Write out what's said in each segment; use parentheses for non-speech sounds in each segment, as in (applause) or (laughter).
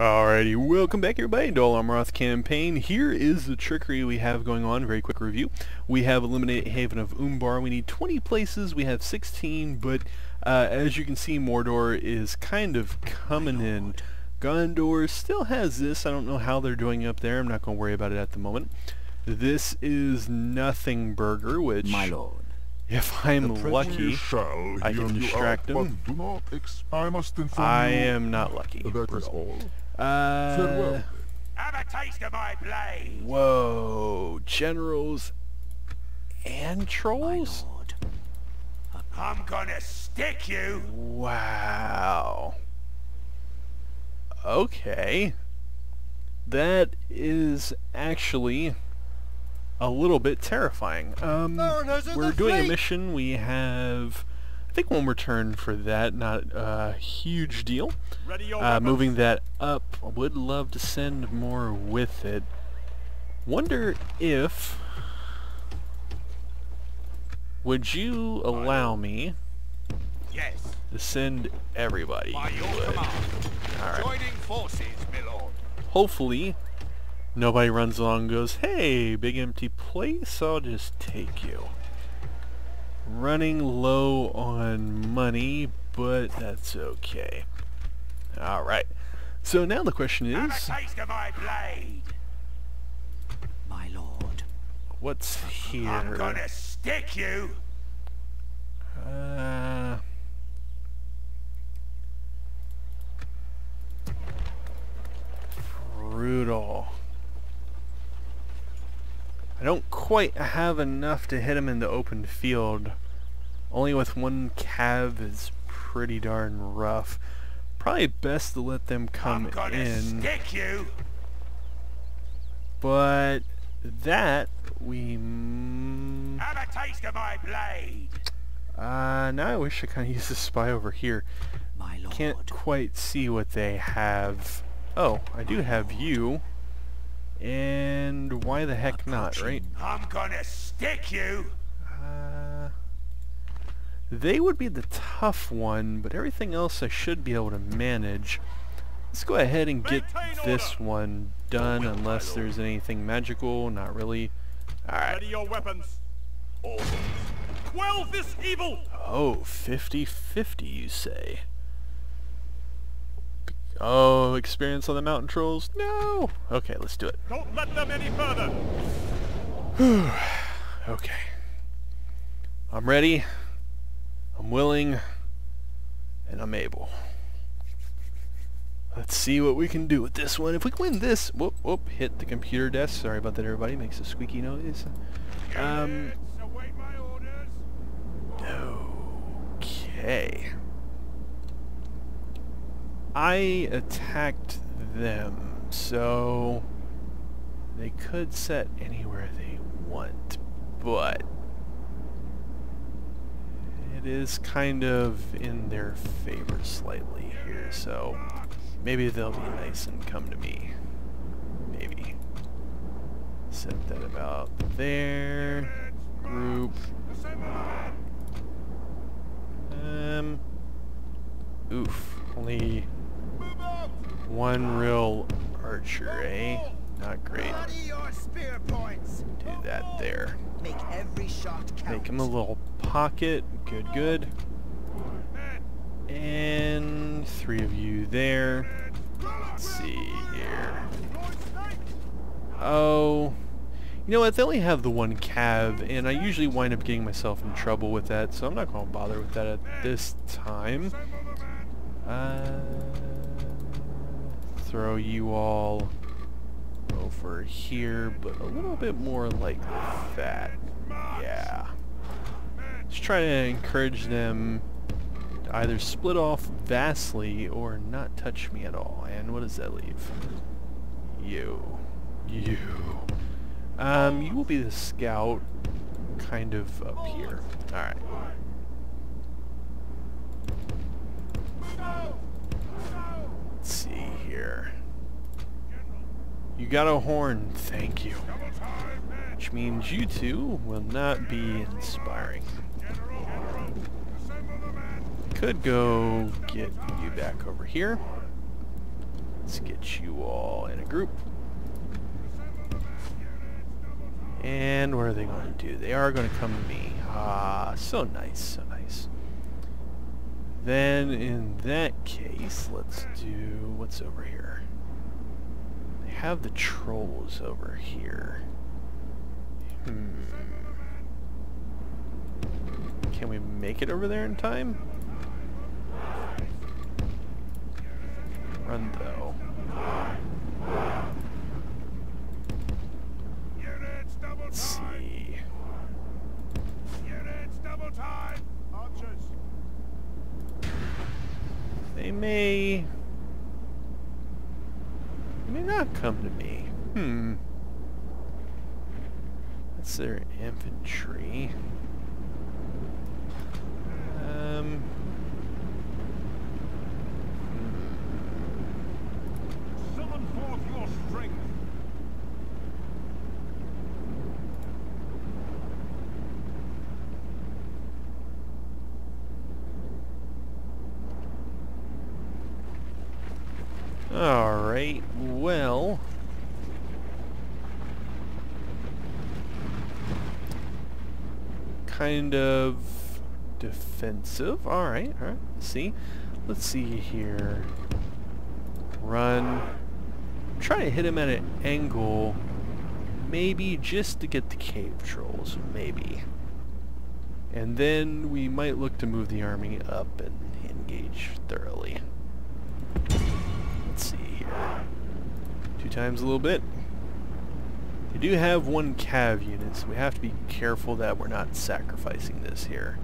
Alrighty, welcome back everybody to Dol Amroth campaign. Here is the trickery we have going on. Very quick review. We have eliminated Haven of Umbar. We need 20 places. We have 16, but uh, as you can see, Mordor is kind of coming in. Gondor still has this. I don't know how they're doing up there. I'm not going to worry about it at the moment. This is Nothing Burger, which... My lord. If I'm lucky, I can distract out, him. Do not I must inform I you am not lucky. that is all. Uh, Farewell. Have a taste of my blade! Whoa, generals and My trolls? lord. I'm gonna stick you! Wow. Okay. That is actually a little bit terrifying. Um, we're doing a mission. We have, I think, one return for that. Not a huge deal. Uh, moving that up, would love to send more with it. Wonder if... Would you allow me Yes, to send everybody? by your would. command. Joining forces. Hopefully, nobody runs along and goes, Hey, big empty place, I'll just take you. Running low on money, but that's okay. Alright. So now the question is, taste of my blade! My lord. what's here? I'm gonna stick you! Uh, brutal. I don't quite have enough to hit him in the open field. Only with one cav is pretty darn rough. Probably best to let them come I'm gonna in. stick you! But that we... Have a taste of my blade! Uh, now I wish I kind of used the spy over here. My lord. Can't quite see what they have. Oh, I do have you. And why the heck not, right? I'm gonna stick you! Uh, they would be the tough one, but everything else I should be able to manage. Let's go ahead and get this one done, unless there's anything magical. Not really. Alright. Ready your weapons! Quell this evil! Oh, 50-50 you say? Oh, experience on the mountain trolls? No! Okay, let's do it. Don't let them any further! (sighs) Okay. I'm ready. I'm willing. And I'm able. Let's see what we can do with this one. If we win this... Whoop, whoop. Hit the computer desk. Sorry about that, everybody. Makes a squeaky noise. Um... Await my orders! Okay. I attacked them, so they could set anywhere they want, but it is kind of in their favor slightly here, so maybe they'll be nice and come to me. Maybe. Set that about there. Group. Um. Oof. Only one real archer, eh? Not great. Bloody your spear points. Do that there. Make every shot count. Make him a little pocket. Good, good. And three of you there. Let's see here. Oh. You know what? They only have the one cav, and I usually wind up getting myself in trouble with that, so I'm not going to bother with that at this time. Uh, throw you all over here, but a little bit more like that. Yeah. Just try to encourage them to either split off vastly or not touch me at all. And what does that leave? You. You. Um, you will be the scout kind of up here. Alright. Let's see here. You got a horn, thank you. Which means you two will not be inspiring. Could go get you back over here. Let's get you all in a group. And what are they going to do? They are going to come to me. Ah, so nice, so nice. Then in that case, let's do what's over here. They have the trolls over here. Hmm. Can we make it over there in time? Run though. Units double Let's time. see. Units double time. Archers. They may... They may not come to me. Hmm. That's their infantry. Um... Summon forth your strength. Alright, well... Kind of defensive. Alright, alright. See? Let's see here. Run. Try to hit him at an angle. Maybe just to get the cave trolls. Maybe. And then we might look to move the army up and engage thoroughly. Let's see here. Two times a little bit. They do have one cav unit, so we have to be careful that we're not sacrificing this here.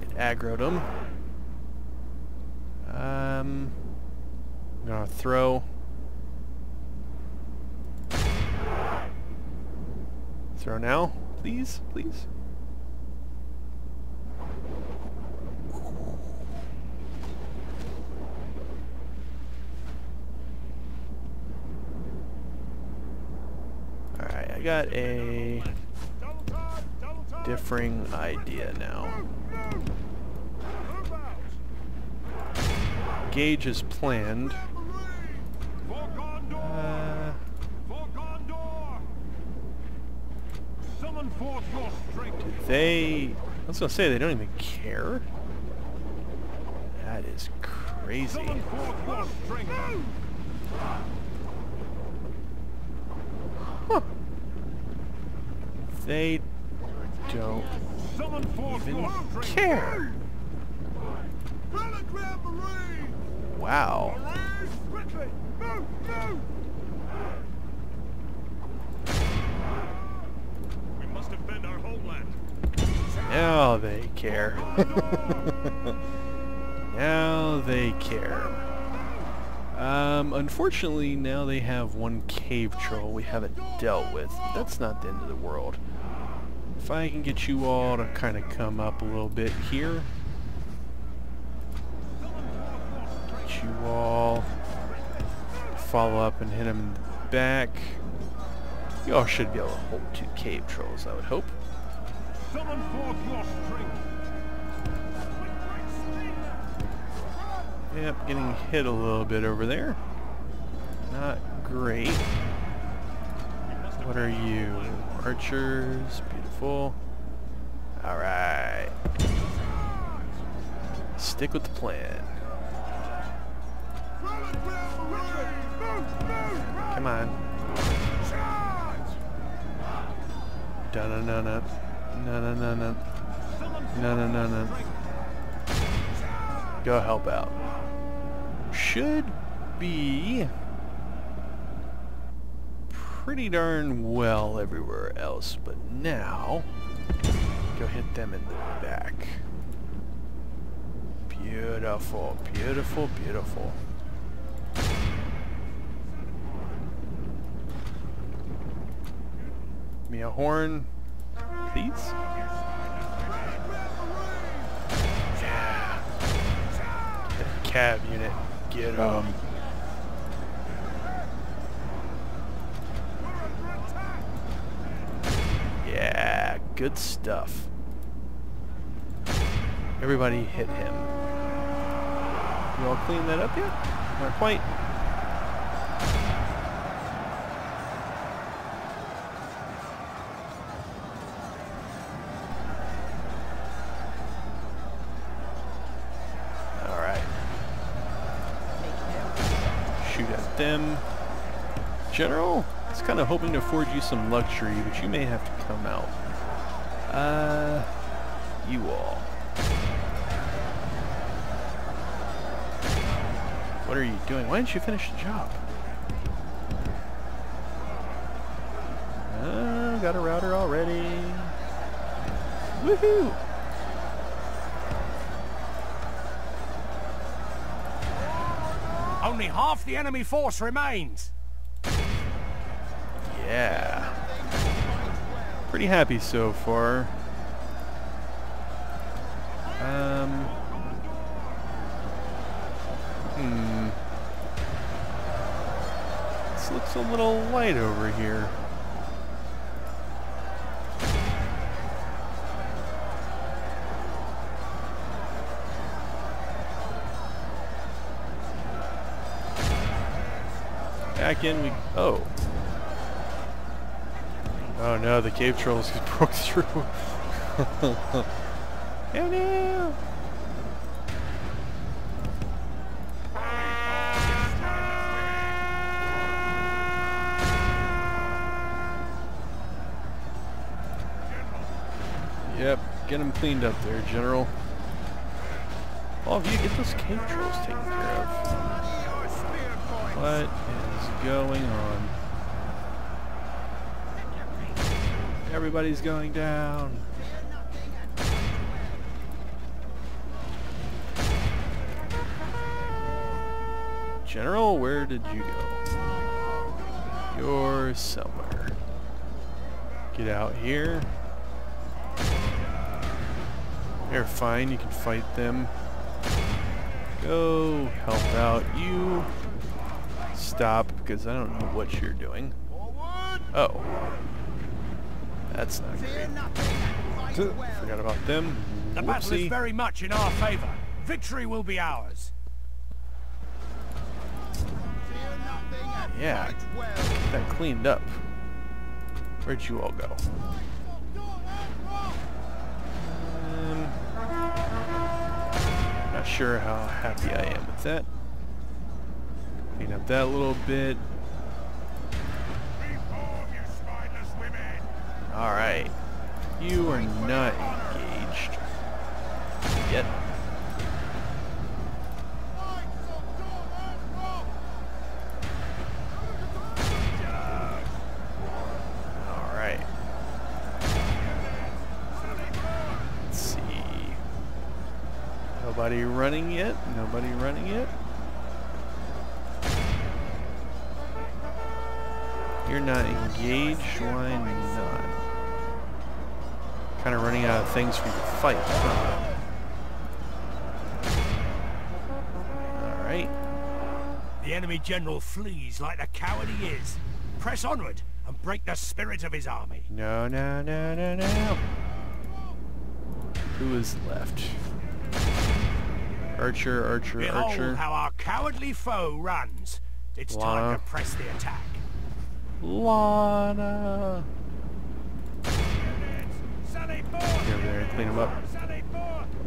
It aggroed them. Um, I'm gonna throw. Throw now, please, please. Alright, Got a differing idea now. Gauge is planned. For Uh, they... I was gonna say, they don't even care? That is crazy. They don't even care. Wow. Marines, quickly. Move, move. We must defend our homeland. Now they care. (laughs) now they care. Um, unfortunately, now they have one cave troll we haven't dealt with. That's not the end of the world. If I can get you all to kind of come up a little bit here. Get you all follow up and hit them in the back. You all should be able to hold two cave trolls, I would hope. Yep, getting hit a little bit over there. Not great. What are you? Archers. Beautiful. Alright. Stick with the plan. Come on. Na na na na. Summon Na na na na. Go help out. Should be pretty darn well everywhere else, but now go hit them in the back. Beautiful, beautiful, beautiful. Me a horn, please. Yeah. Cab unit, get 'em. Good stuff. Everybody hit him. You all clean that up yet? Not quite. Alright. Shoot at them. General, I was kind of hoping to afford you some luxury, but you may have to come out. Uh, you all. What are you doing? Why didn't you finish the job? Uh, got a router already. Woohoo! Only half the enemy force remains. Yeah. Pretty happy so far. Um. Hmm. This looks a little light over here. Back in we... Oh. Oh no, the cave trolls just (laughs) broke through. (laughs) oh no! Yep, get them cleaned up there, General. All of you, get those cave trolls taken care of. What is going on? Everybody's going down. General, where did you go? You're somewhere. Get out here. They're fine, you can fight them. Go help out you. Stop, because I don't know what you're doing. Oh. That's not Fear great. nothing and well. Forgot about them. The battle is very much in our favor. Victory will be ours. Fear nothing and Yeah. Get that cleaned up. Where'd you all go? Um, not sure how happy I am with that. Clean up that little bit. Alright. You are not engaged. Yet. Alright. Let's see. Nobody running yet? Nobody running yet? You're not engaged? Why not? Kind of running out of things for you to fight. Alright. The enemy general flees like the coward he is. Press onward and break the spirit of his army. No, no, no, no, no. Who is left? Archer, Archer, Behold Archer. how our cowardly foe runs. It's Lana. time to press the attack. Lana. Get over there and clean him up.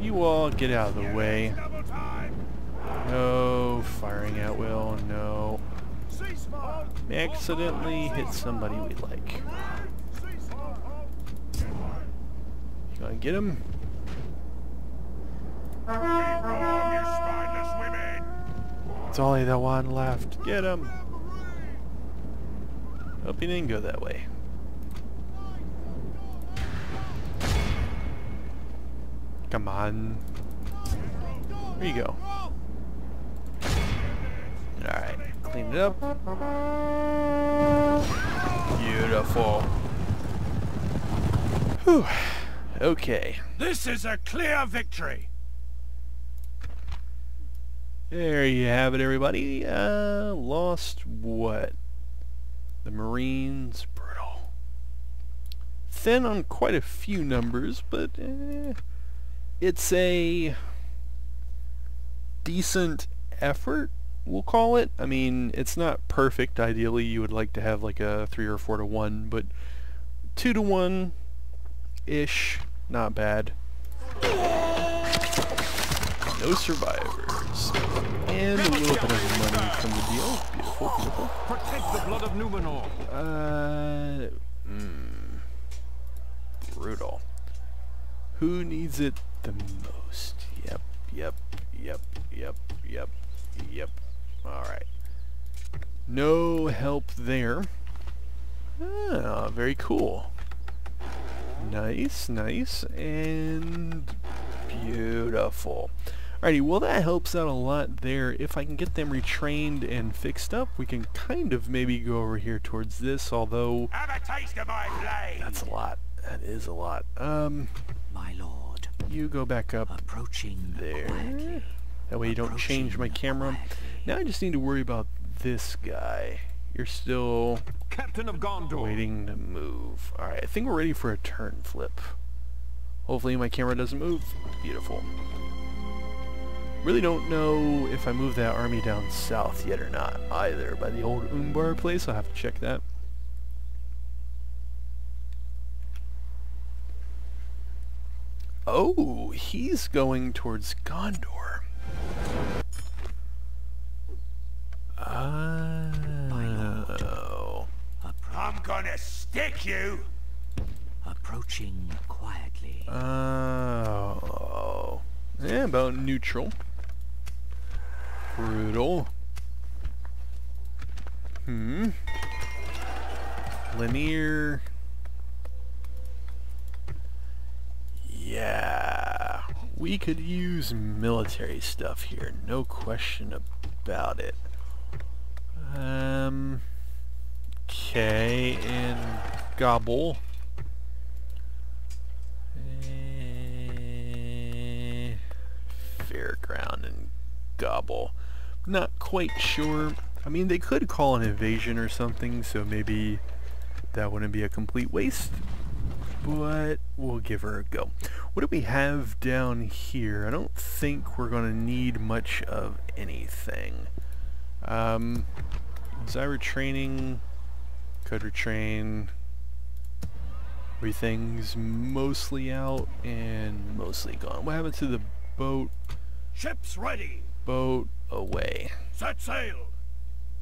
You all get out of the way. No firing at will. No. Accidentally hit somebody we like. You gonna get him? It's only the one left. Get him. Hope he didn't go that way. Come on. There you go. Alright, clean it up. Beautiful. Whew. Okay. This is a clear victory! There you have it, everybody. Uh, lost what? The Marines, brutal. Thin on quite a few numbers, but eh, it's a decent effort, we'll call it. I mean, it's not perfect. Ideally, you would like to have like a 3 or 4 to 1, but 2 to 1-ish, not bad. No survivors. And a little bit of money from the deal. beautiful. protect the Blood of Numenor. Uh, mm, brutal. Who needs it the most? Yep, yep, yep, yep, yep, yep. Alright. No help there. Ah, very cool. Nice, nice, and beautiful. Alrighty, well that helps out a lot there. If I can get them retrained and fixed up, we can kind of maybe go over here towards this, although Have a taste of my blade. that's a lot. That is a lot. Um, My lord. You go back up Approaching there. quietly. That way you don't change my camera. Quietly. Now I just need to worry about this guy. You're still Captain of Gondor. waiting to move. Alright, I think we're ready for a turn flip. Hopefully my camera doesn't move. Beautiful. Really don't know if I move that army down south yet or not either. By the old Umbar place, I'll have to check that. Oh, he's going towards Gondor. Oh. I'm gonna stick you. Approaching quietly. Oh. Yeah, about neutral. Brutal. Hmm. Linhir. Yeah. We could use military stuff here, no question about it. Um. Okay, and gobble. Eh, Fairground and Gobble. Not quite sure. I mean, they could call an invasion or something, so maybe that wouldn't be a complete waste. But we'll give her a go. What do we have down here? I don't think we're going to need much of anything. Um, was I retraining? Could retrain. Everything's mostly out and mostly gone. What happened to the boat? Ships ready. Boat away. Set sail.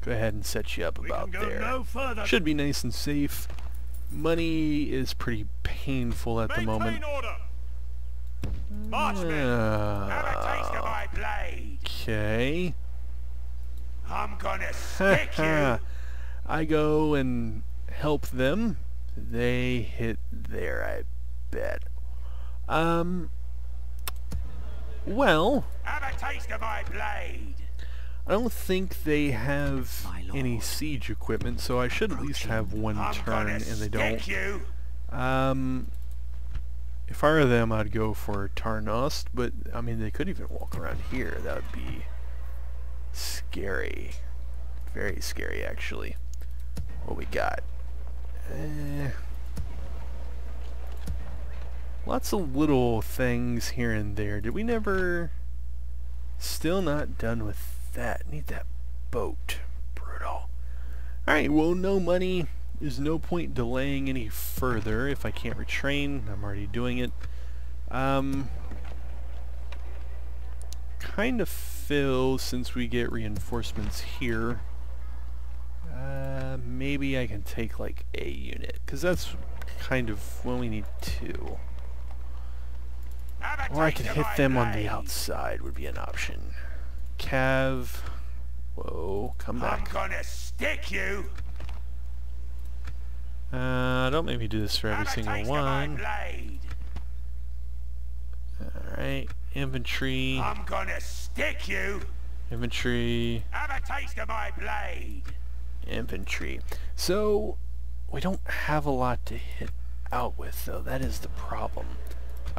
Go ahead and set you up We about there. no further. Should be nice and safe. Money is pretty painful at the moment. order. Marchmen. Have a taste of Uh, my blade. Okay. I'm gonna (laughs) stick you. I go and help them. They hit there, I bet. Um. Well, Have a taste of my blade. I don't think they have any siege equipment, so I should at least have one I'm turn, and they don't. you. Um, if I were them, I'd go for Tarnost, but I mean, they could even walk around here. That would be scary. Very scary, actually. What we got? Eh, lots of little things here and there. Did we never... Still not done with that. Need that boat. Brutal. Alright, well, no money. There's no point delaying any further. If I can't retrain, I'm already doing it. Um, kind of fill since we get reinforcements here, uh, maybe I can take like a unit, because that's kind of when we need two. Or I could hit them on the outside would be an option. Cav, whoa, come back. I'm gonna stick you. Uh, don't make me do this for every single taste of my one. Alright, infantry, I'm gonna stick you. infantry, Have a taste of my blade. infantry. So, we don't have a lot to hit out with, though. That is the problem.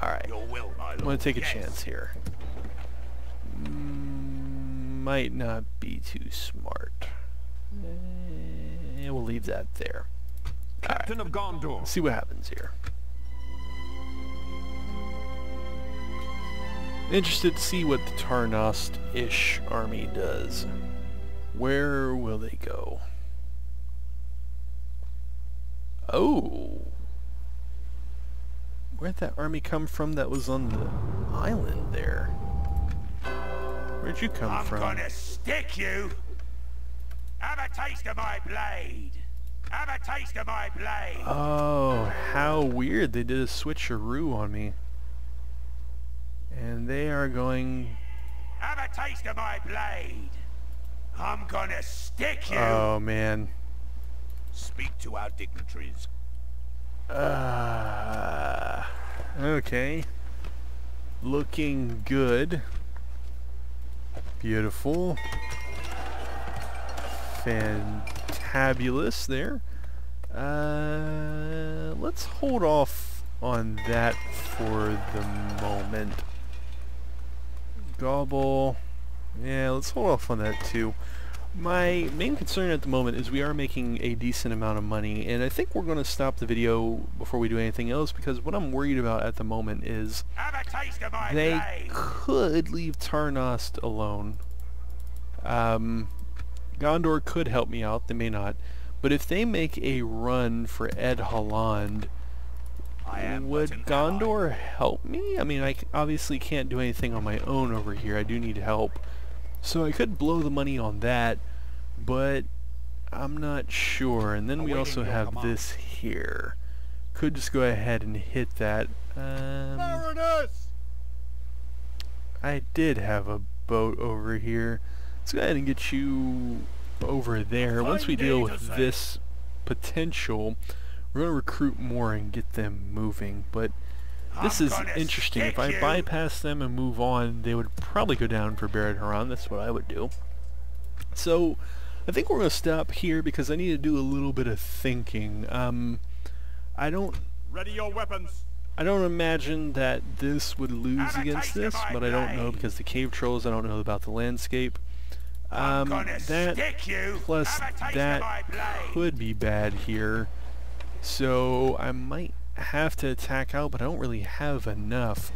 Alright, Your will, my lord. I'm to take a Yes. chance here. Might not be too smart. Eh, we'll leave that there. Captain of Gondor. See what happens here. Interested to see what the Tarnost-ish army does. Where will they go? Oh! Where'd that army come from that was on the island there? Where'd you come I'm from? gonna stick you. Have a taste of my blade. Have a taste of my blade. Oh, how weird. They did a switcheroo on me. And they are going... Have a taste of my blade. I'm gonna stick you. Oh, man. Speak to our dignitaries. Uh, okay. Looking good. Beautiful. Fantabulous there. Uh, let's hold off on that for the moment. Gobble. Yeah, let's hold off on that too. My main concern at the moment is we are making a decent amount of money, and I think we're going to stop the video before we do anything else, because what I'm worried about at the moment is Have a taste of my they blade. could leave Tarnost alone. Um, Gondor could help me out, they may not. But if they make a run for Edhellond, would Gondor help me? I mean, I obviously can't do anything on my own over here. I do need help. So I could blow the money on that, but I'm not sure. And then we also have this here. Could just go ahead and hit that. Um, Baroness! I did have a boat over here. Let's go ahead and get you over there. Once we deal with this potential, we're going to recruit more and get them moving. But this I'm is interesting. If I you. bypass them and move on, they would probably go down for Barad Haran. That's what I would do. So, I think we're going to stop here because I need to do a little bit of thinking. Um, I don't Ready your weapons. I don't imagine that this would lose against this, but I don't know because the cave trolls, I don't know about the landscape. Um, that plus Have a taste of that could be bad here. So I might have to attack out, but I don't really have enough.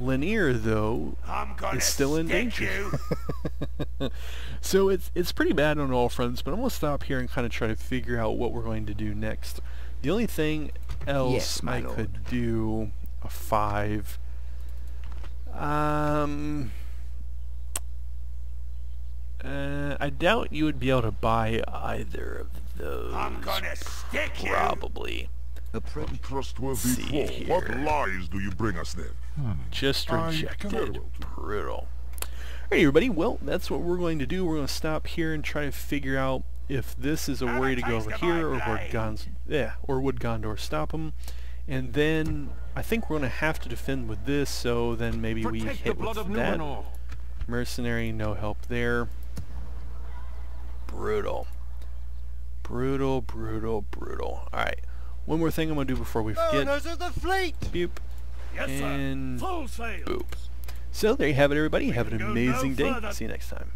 Linhir, though, I'm gonna is still in stick danger. you. (laughs) so it's it's pretty bad on all fronts, but I'm going to stop here and kind of try to figure out what we're going to do next. The only thing else Yes, I lord. could do a five. Um, uh, I doubt you would be able to buy either of those. I'm gonna stick you. Probably. Approach. Untrustworthy See fool. What lies do you bring us then? Hmm, just I can very rejected. well do. Brutal. Alright everybody, well, that's what we're going to do. We're going to stop here and try to figure out if this is a Have way to go over here or would blade. Gons yeah, or would Gondor stop him. And then I think we're going to have to defend with this, so then maybe we Protect the hit blood with of that. Numenor. Mercenary, no help there. Brutal. Brutal, brutal, brutal. Alright. One more thing I'm going to do before we forget. Baroness of the fleet! Boop. Yes, And sir. Full sail. boop. So there you have it everybody. Have an can go no amazing day. further. See you next time.